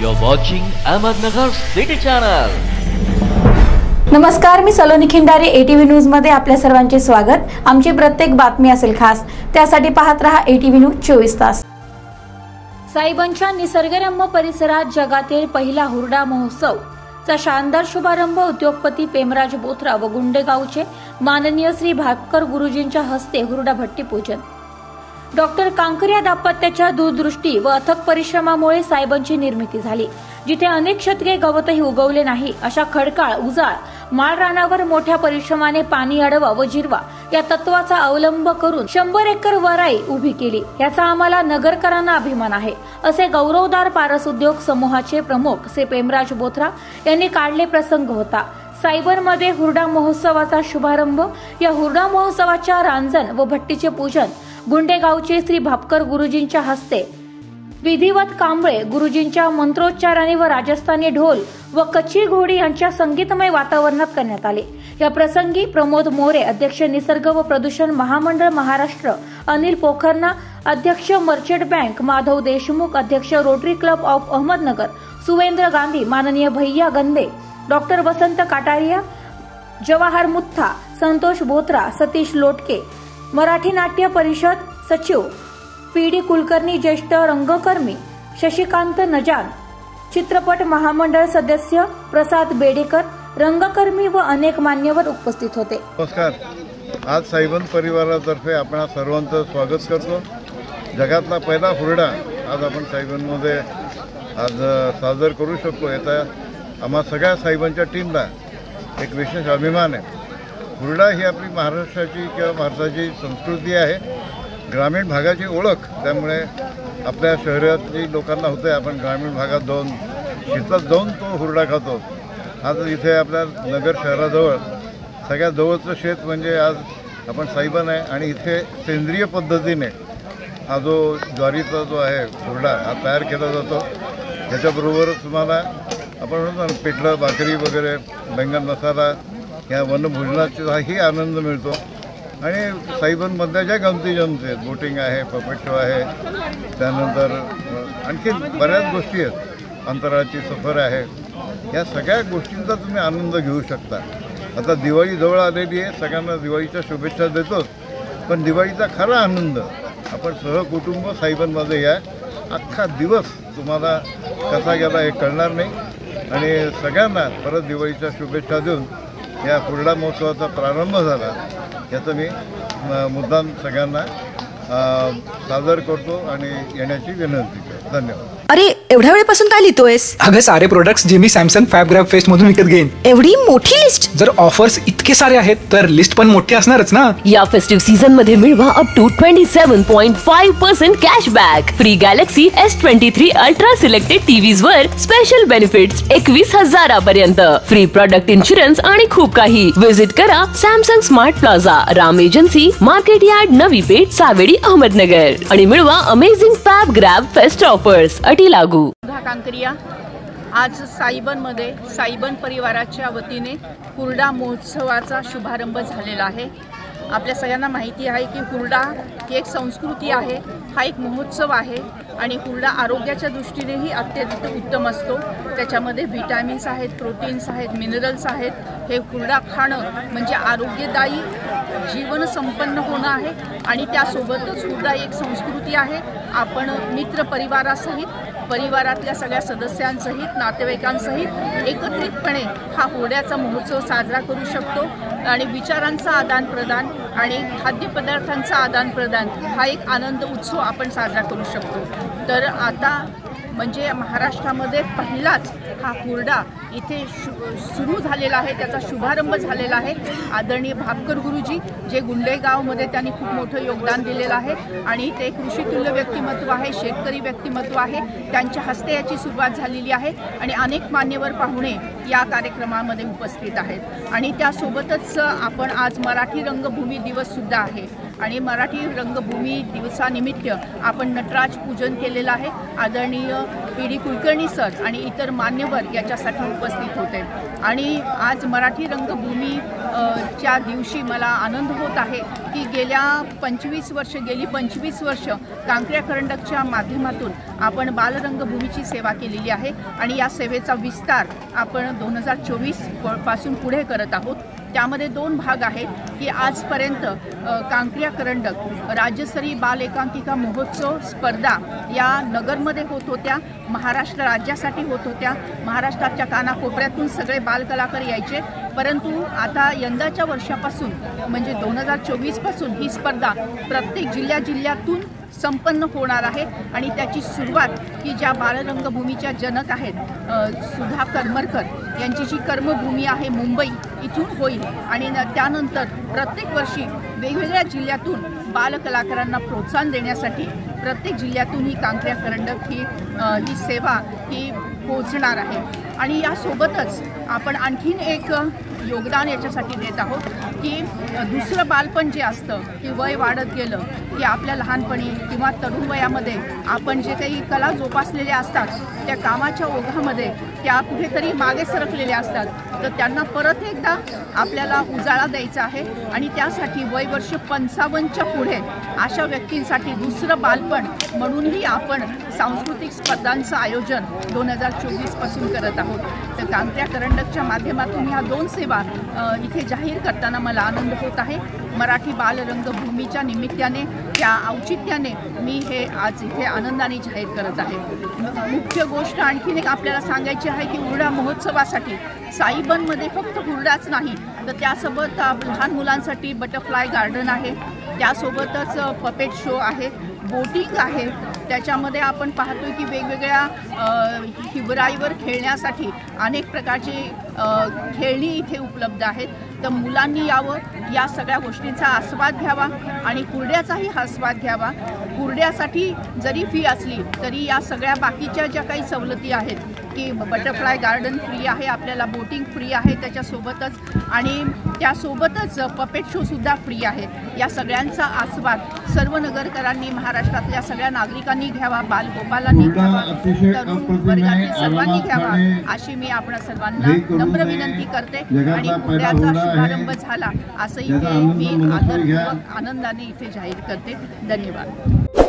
You're watching Ahmednagar City Channel. नमस्कार मी Saloni Khindare ATV न्यूजमध्ये आपल्या सर्वांचे स्वागत. आमची प्रत्येक बातमी असेल खास त्यासाठी पाहत रहा एटीव्ही न्यूज चोवीस तास. साईबांच्या निसर्गरम्य परिसरात जगातील पहिला हुरडा महोत्सव चा शानदार शुभारंभ उद्योगपती पेमराज बोथरा व गुंडेगावचे माननीय श्री भास्कर गुरुजींच्या हस्ते हुरडा भट्टी पूजन. डॉक्टर कांकरिया दाम्पत्याच्या दूरदृष्टी व अथक परिश्रमामुळे सायबनची निर्मिती झाली. जिथे अनेक शतके गवतही उगवले नाही अशा खडकाळ उजाळ माळरानावर मोठ्या परिश्रमाने पाणी अडवा व जिरवा या तत्वाचा अवलंब करून शंभर एकर वराई उभी केली. याचा आम्हाला नगरकरांना अभिमान आहे असे गौरवदार पारस उद्योग समूहाचे प्रमुख से प्रेमराज बोथरा यांनी काढले प्रसंग होता. सायबरमध्ये हुरडा महोत्सवाचा शुभारंभ या हुरडा महोत्सवाच्या रांजण व भट्टीचे पूजन गुंडेगावचे श्री भापकर गुरुजींच्या हस्ते. विधिवत कांबळे गुरुजींच्या मंत्रोच्चाराने व राजस्थानी ढोल व कच्ची घोडी यांच्या संगीतमय वातावरणात करण्यात आले. या प्रसंगी प्रमोद मोरे अध्यक्ष निसर्ग व प्रदूषण महामंडळ महाराष्ट्र अनिल पोखरना अध्यक्ष मर्चंट बँक माधव देशमुख अध्यक्ष Rotary Club of Ahmednagar Suvendra Gandhi माननीय भैया गंदे डॉक्टर वसंत काटारिया जवाहर मुत्था संतोष बोत्रा सतीश लोटके मराठी नाट्य परिषद सचिव पी डी कुलकर्णी ज्येष्ठ रंगकर्मी शशिकांत नजान चित्रपट महामंडळ सदस्य प्रसाद बेडेकर रंगकर्मी व अनेक मान्यवर उपस्थित होते. नमस्कार. आज साईबंद परिवारातर्फे आपण सर्वांचं स्वागत करतो. जगातला पहिला हुरडा आज आपण साईबंदमध्ये आज सादर करू शकतो. येत्या आम्हा सगळ्या साईबांच्या टीमला एक विशेष अभिमान आहे. हुरडा ही आपली महाराष्ट्राची किंवा भारताची संस्कृती आहे. ग्रामीण भागाची ओळख त्यामुळे आपल्या शहरातली लोकांना होते आपण ग्रामीण भागात जाऊन शेतात जाऊन तो हुरडा खातो. आज इथे आपल्या नगर शहराजवळ सगळ्यात जवळचं शेत म्हणजे आज आपण साईबान आहे आणि इथे सेंद्रिय पद्धतीने हा जो ज्वारीचा जो आहे हुरडा हा तयार केला जातो. त्याच्याबरोबरच तुम्हाला आपण म्हणतो ना पिठलं भाकरी वगैरे बैंगन मसाला या वनभोजनाचाही आनंद मिळतो. आणि साईबनमधल्या ज्या गमती जमती आहेत बोटिंग आहे पपट शो आहे त्यानंतर आणखी बऱ्याच गोष्टी आहेत. अंतराळाची सफर आहे. या सगळ्या गोष्टींचा तुम्ही आनंद घेऊ शकता. आता दिवाळी जवळ आलेली आहे सगळ्यांना दिवाळीच्या शुभेच्छा देतोच. पण दिवाळीचा खरा आनंद आपण सहकुटुंब साईबनमध्ये या अख्खा दिवस तुम्हाला कसा गेला हे कळणार नाही. आणि सगळ्यांना परत दिवाळीच्या शुभेच्छा देऊन या हुरडा महोत्सवाचा प्रारंभ झाला याचं मी मुद्दाम सगळ्यांना सादर करतो आणि येण्याची विनंती करतो. धन्यवाद. अरे एवढ्या वेळेपासून काय लिहितोयस? अगं सारे प्रोडक्ट्स जे मी सॅमसंग फॅब ग्रॅब फेस्ट मधून विकत घेईन. एवढी मोठी लिस्ट जर ऑफर्स इतके सारे आहेत तर लिस्ट पण मोठी असणारच ना? या फेस्टिव्ह सीझनमध्ये मिळवा up to twenty seven point five percent cashback free Galaxy S twenty three Ultra selected TVs वर स्पेशल बेनिफिट्स एकवीस हजारापर्यंत. फ्री प्रॉडक्ट इन्शुरन्स आणि खूप काही. विजिट करा Samsung Smart Plaza Ram agency market yard Navi Peth Savedi Ahmednagar. आणि मिळवा amazing fab grab fest offers अटी लागू. सुधा कांकरिया आज साईबनमध्ये साईबन परिवाराच्या वतीने हुरडा महोत्सवाचा शुभारंभ झालेला आहे. आपल्या सगळ्यांना माहिती आहे की हुरडा ही एक संस्कृती आहे हा एक महोत्सव आहे आणि हुरडा आरोग्याच्या दृष्टीनेही अत्यंत उत्तम असतो. त्याच्यामध्ये व्हिटॅमिन्स आहेत प्रोटीन्स आहेत मिनरल्स आहेत. हे हुरडा खाणं म्हणजे आरोग्यदायी जीवन संपन्न होणं आहे आणि त्यासोबतच हुरडा एक संस्कृती आहे. आपण मित्रपरिवारासहित परिवारातल्या सगळ्या सदस्यांसहित नातेवाईकांसहित एकत्रितपणे हा होड्याचा महोत्सव साजरा करू शकतो. आणि विचारांचा आदानप्रदान आणि खाद्यपदार्थांचा आदानप्रदान हा एक आनंद उत्सव आपण साजरा करू शकतो. तर आता म्हणजे महाराष्ट्रामध्ये पहिलाच हा हुरडा इथे शु सुरू झालेला आहे त्याचा शुभारंभ झालेला आहे. आदरणीय भापकर गुरुजी जे गुंडेगावमध्ये त्यांनी खूप मोठं योगदान दिलेलं आहे आणि ते कृषीतुल्य व्यक्तिमत्व आहे शेतकरी व्यक्तिमत्व आहे. त्यांच्या हस्ते याची सुरुवात झालेली आहे आणि अनेक मान्यवर पाहुणे या कार्यक्रमामध्ये उपस्थित आहेत. आणि त्यासोबतच आपण आज मराठी रंगभूमी दिवससुद्धा आहे. आणि मराठी रंगभूमी दिवसानिमित्त आपण नटराज पूजन केलेलं आहे. आदरणीय पी डी कुलकर्णी सर आणि इतर मान्यवर याच्यासाठी उपस्थित होते. आणि आज मराठी रंगभूमी च्या दिवशी मला आनंद होत आहे की गेल्या पंचवीस वर्ष गेली पंचवीस वर्ष कांकऱ्या करंडकच्या माध्यमातून आपण बालरंगभूमीची सेवा केलेली आहे. आणि या सेवेचा विस्तार आपण दोन हजार चोवीसपासून पुढे करत आहोत. त्यामध्ये दोन भाग आहेत की आजपर्यंत कांक्रिया करंडक राज्यस्तरीय बाल एकांकिका महोत्सव स्पर्धा या नगरमध्ये होत होत्या महाराष्ट्र राज्यासाठी होत होत्या. महाराष्ट्राच्या कानाकोपऱ्यातून सगळे बालकलाकार यायचे. परंतु आता यंदाच्या वर्षापासून म्हणजे दोन हजार चोवीसपासून ही स्पर्धा प्रत्येक जिल्ह्या जिल्ह्यातून संपन्न होणार आहे. आणि त्याची सुरुवात की ज्या बालरंगभूमीच्या जनक आहेत सुधा करमरकर यांची जी कर्मभूमी आहे मुंबई इथून होईल. आणि न त्यानंतर प्रत्येक वर्षी वेगवेगळ्या जिल्ह्यातून बालकलाकारांना प्रोत्साहन देण्यासाठी प्रत्येक जिल्ह्यातून ही कांकऱ्या करंडक ही ही सेवा ही पोहोचणार आहे. आणि यासोबतच आपण आणखीन एक योगदान याच्यासाठी देत आहोत की दुसरं बालपण जे असतं की वय वाढत गेलं की आपल्या लहानपणी किंवा तरुण वयामध्ये आपण जे काही कला जोपासलेल्या असतात त्या कामाच्या ओघामध्ये त्या कुठेतरी मागे सरकलेल्या असतात तर त्यांना परत एकदा आपल्याला उजाळा द्यायचा आहे आणि त्यासाठी वय वर्ष पंचावन्नच्या पुढे अशा व्यक्तींसाठी दुसरं बालपण म्हणूनही आपण सांस्कृतिक स्पर्धांचं आयोजन दोन हजार चोवीसपासून करत आहोत. तर कांत्र्या करंडकच्या माध्यमातून ह्या दोन सेवा इथे जाहीर करताना मला आनंद होत आहे. मराठी बालरंगभूमीच्या निमित्ताने त्या औचित्याने मी हे आज इथे आनंदाने जाहीर करत आहे. मुख्य गोष्ट आणखीन एक आपल्याला सांगायची आहे की हुरडा महोत्सवासाठी साईबनमध्ये फक्त हुरडाच नाही तर त्यासोबत लहान मुलांसाठी बटरफ्लाय गार्डन आहे. त्यासोबतच पपेट शो आहे. बोटिंग आहे. त्याच्यामध्ये आपण पाहतो की वेगवेगळ्या हिबराईवर हिवराईवर खेळण्यासाठी अनेक प्रकारची खेळणी इथे उपलब्ध आहेत. तर मुलांनी यावं. या सगळ्या गोष्टींचा आस्वाद घ्यावा आणि कुरड्याचाही आस्वाद घ्यावा. कुरड्यासाठी जरी फी असली तरी या सगळ्या बाकीच्या ज्या काही सवलती आहेत की बटरफ्लाय गार्डन फ्री आहे आपल्याला बोटिंग फ्री आहे त्याच्यासोबतच आणि त्यासोबतच पपेट शोसुद्धा फ्री आहे. या सगळ्यांचा आस्वाद सर्व नगरकरांनी महाराष्ट्रातल्या सगळ्या नागरिकांनी घ्यावा बालगोपालांनी घ्यावा तरुण वर्गाने सर्वांनी घ्यावा अशी मी आपण सर्वांना नम्र विनंती करते आणि पुण्याचा शुभारंभ झाला. असंही ते मी आदरपूर्वक आनंदाने इथे जाहीर करते. धन्यवाद.